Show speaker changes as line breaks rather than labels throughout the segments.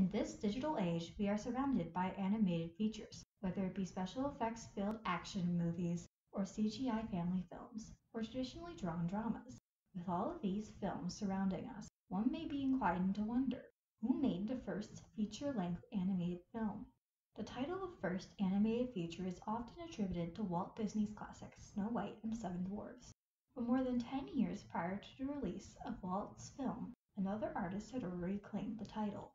In this digital age, we are surrounded by animated features, whether it be special effects filled action movies or CGI family films, or traditionally drawn dramas. With all of these films surrounding us, one may be inclined to wonder who made the first feature length animated film? The title of first animated feature is often attributed to Walt Disney's classic Snow White and the Seven Dwarfs. But more than 10 years prior to the release of Walt's film, another artist had already claimed the title.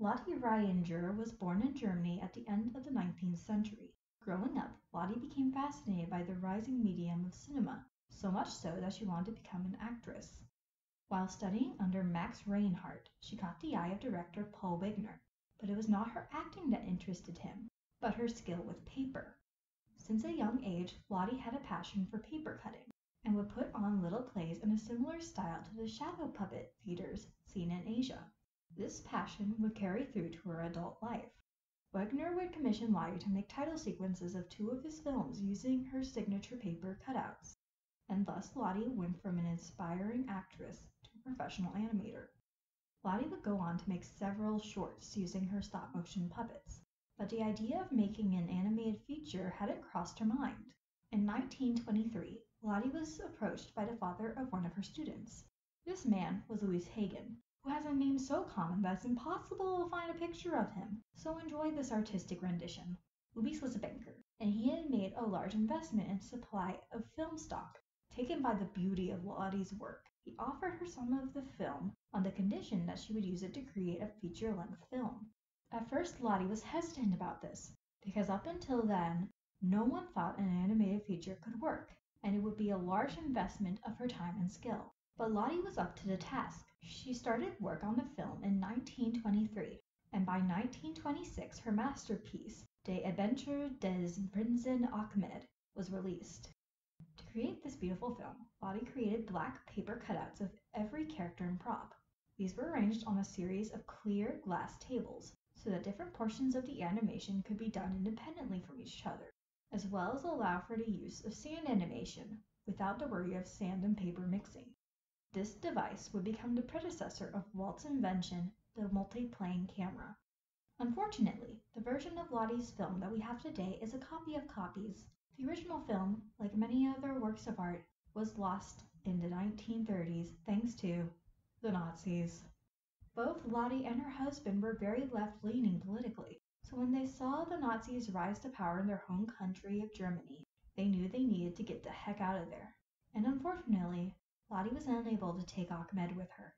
Lotte Reiniger was born in Germany at the end of the 19th century. Growing up, Lotte became fascinated by the rising medium of cinema, so much so that she wanted to become an actress. While studying under Max Reinhardt, she caught the eye of director Paul Wegener, but it was not her acting that interested him, but her skill with paper. Since a young age, Lotte had a passion for paper cutting, and would put on little plays in a similar style to the shadow puppet theaters seen in Asia. This passion would carry through to her adult life. Wegener would commission Lotte to make title sequences of two of his films using her signature paper cutouts and thus Lotte went from an aspiring actress to a professional animator. Lotte would go on to make several shorts using her stop motion puppets, but the idea of making an animated feature hadn't crossed her mind. In 1923, Lotte was approached by the father of one of her students. This man was Louis Hagen, has a name so common that it's impossible to find a picture of him, so enjoy this artistic rendition. Louis was a banker, and he had made a large investment in supply of film stock Taken by the beauty of Lotte's work, he offered her some of the film on the condition that she would use it to create a feature length film. At first Lotte was hesitant about this, because up until then no one thought an animated feature could work, and it would be a large investment of her time and skill. But Lotte was up to the task. She started work on the film in 1923, and by 1926 her masterpiece, Die Abenteuer des Prinzen Ahmed, was released. To create this beautiful film, Lotte created black paper cutouts of every character and prop. These were arranged on a series of clear glass tables, so that different portions of the animation could be done independently from each other, as well as allow for the use of sand animation without the worry of sand and paper mixing. This device would become the predecessor of Walt's invention, the multiplane camera. Unfortunately, the version of Lotte's film that we have today is a copy of copies the original film, like many other works of art, was lost in the 1930s thanks to the Nazis. Both Lotte and her husband were very left leaning politically, so when they saw the Nazis rise to power in their home country of Germany, they knew they needed to get the heck out of there. And unfortunately, Lotte was unable to take Ahmed with her.